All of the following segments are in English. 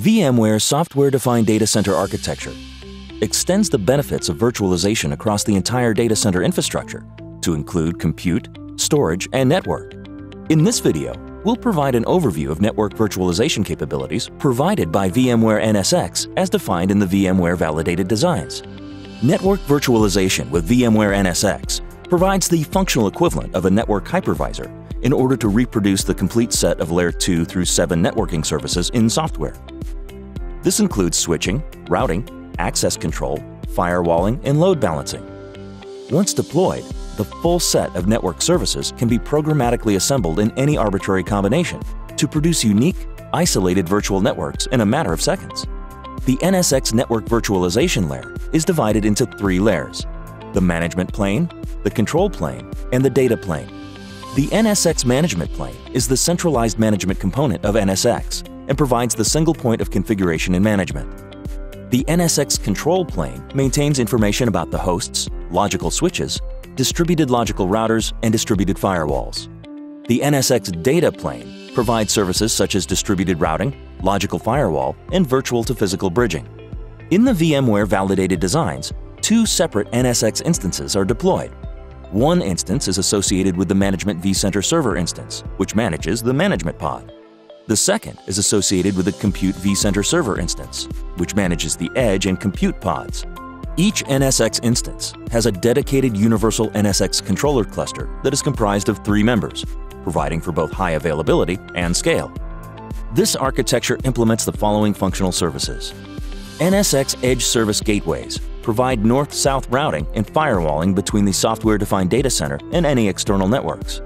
VMware software-defined data center architecture extends the benefits of virtualization across the entire data center infrastructure to include compute, storage, and network. In this video, we'll provide an overview of network virtualization capabilities provided by VMware NSX as defined in the VMware Validated Designs. Network virtualization with VMware NSX provides the functional equivalent of a network hypervisor in order to reproduce the complete set of Layer 2 through 7 networking services in software. This includes switching, routing, access control, firewalling, and load balancing. Once deployed, the full set of network services can be programmatically assembled in any arbitrary combination to produce unique, isolated virtual networks in a matter of seconds. The NSX network virtualization layer is divided into three layers, the management plane, the control plane, and the data plane. The NSX management plane is the centralized management component of NSX and provides the single point of configuration and management. The NSX control plane maintains information about the hosts, logical switches, distributed logical routers, and distributed firewalls. The NSX data plane provides services such as distributed routing, logical firewall, and virtual to physical bridging. In the VMware validated designs, two separate NSX instances are deployed. One instance is associated with the Management vCenter Server instance, which manages the management pod. The second is associated with the Compute vCenter Server instance, which manages the edge and compute pods. Each NSX instance has a dedicated universal NSX controller cluster that is comprised of three members, providing for both high availability and scale. This architecture implements the following functional services. NSX Edge Service Gateways provide north-south routing and firewalling between the software-defined data center and any external networks.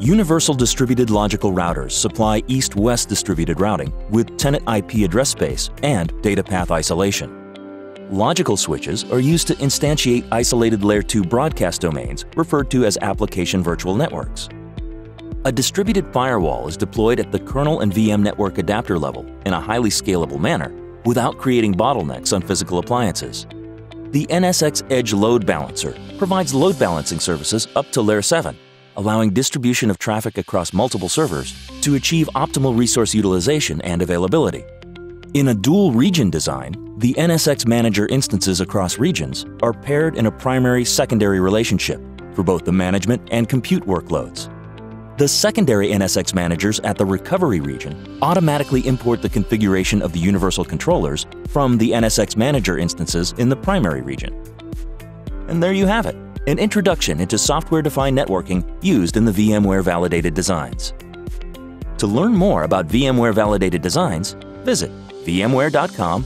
Universal Distributed Logical Routers supply east-west distributed routing with tenant IP address space and data path isolation. Logical switches are used to instantiate isolated Layer 2 broadcast domains referred to as application virtual networks. A distributed firewall is deployed at the kernel and VM network adapter level in a highly scalable manner without creating bottlenecks on physical appliances. The NSX Edge Load Balancer provides load balancing services up to Layer 7, allowing distribution of traffic across multiple servers to achieve optimal resource utilization and availability. In a dual region design, the NSX Manager instances across regions are paired in a primary-secondary relationship for both the management and compute workloads. The secondary NSX managers at the recovery region automatically import the configuration of the universal controllers from the NSX manager instances in the primary region. And there you have it, an introduction into software-defined networking used in the VMware Validated Designs. To learn more about VMware Validated Designs, visit vmware.com